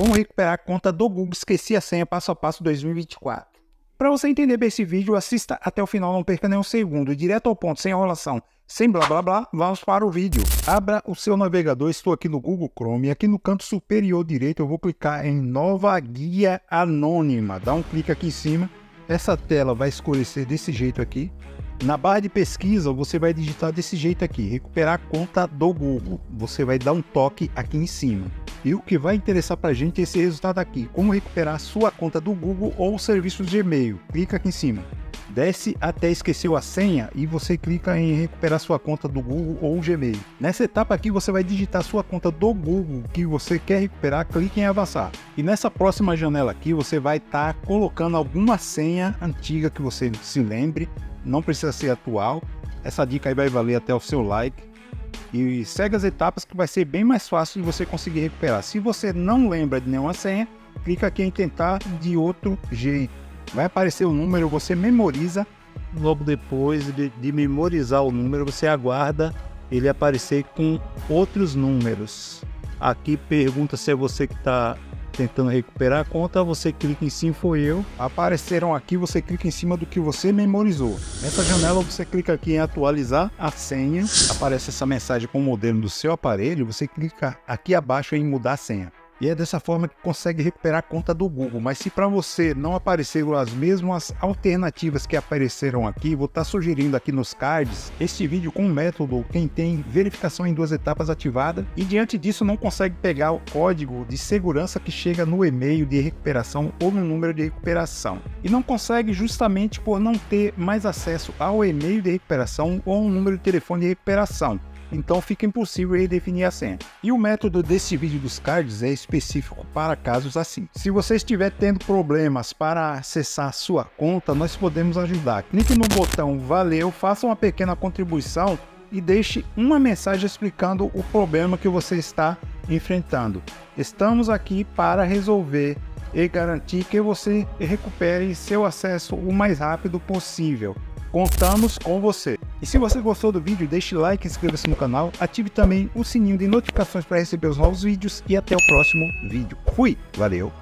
Como recuperar a conta do Google Esqueci a Senha Passo a Passo 2024. Para você entender bem esse vídeo, assista até o final, não perca nem um segundo. Direto ao ponto, sem enrolação, sem blá blá blá, vamos para o vídeo. Abra o seu navegador, estou aqui no Google Chrome e aqui no canto superior direito eu vou clicar em Nova Guia Anônima. Dá um clique aqui em cima, essa tela vai escurecer desse jeito aqui. Na barra de pesquisa, você vai digitar desse jeito aqui, recuperar a conta do Google. Você vai dar um toque aqui em cima. E o que vai interessar para a gente é esse resultado aqui, como recuperar sua conta do Google ou serviço de e-mail. Clica aqui em cima. Desce até esqueceu a senha e você clica em recuperar sua conta do Google ou Gmail. Nessa etapa aqui você vai digitar sua conta do Google que você quer recuperar, clique em avançar. E nessa próxima janela aqui você vai estar tá colocando alguma senha antiga que você se lembre não precisa ser atual. Essa dica aí vai valer até o seu like. E segue as etapas que vai ser bem mais fácil de você conseguir recuperar. Se você não lembra de nenhuma senha, clica aqui em tentar de outro jeito. Vai aparecer o número, você memoriza. Logo depois de, de memorizar o número, você aguarda ele aparecer com outros números. Aqui pergunta se é você que está tentando recuperar a conta, você clica em sim foi eu. Apareceram aqui, você clica em cima do que você memorizou. Nessa janela você clica aqui em atualizar a senha. Aparece essa mensagem com o modelo do seu aparelho, você clica aqui abaixo em mudar a senha. E é dessa forma que consegue recuperar a conta do Google. Mas se para você não apareceram as mesmas alternativas que apareceram aqui, vou estar tá sugerindo aqui nos cards este vídeo com o método quem tem verificação em duas etapas ativada e diante disso não consegue pegar o código de segurança que chega no e-mail de recuperação ou no número de recuperação. E não consegue justamente por não ter mais acesso ao e-mail de recuperação ou um número de telefone de recuperação então fica impossível redefinir a senha. E o método desse vídeo dos cards é específico para casos assim. Se você estiver tendo problemas para acessar sua conta, nós podemos ajudar. Clique no botão Valeu, faça uma pequena contribuição e deixe uma mensagem explicando o problema que você está enfrentando. Estamos aqui para resolver e garantir que você recupere seu acesso o mais rápido possível. Contamos com você. E se você gostou do vídeo, deixe like, inscreva-se no canal, ative também o sininho de notificações para receber os novos vídeos e até o próximo vídeo. Fui, valeu!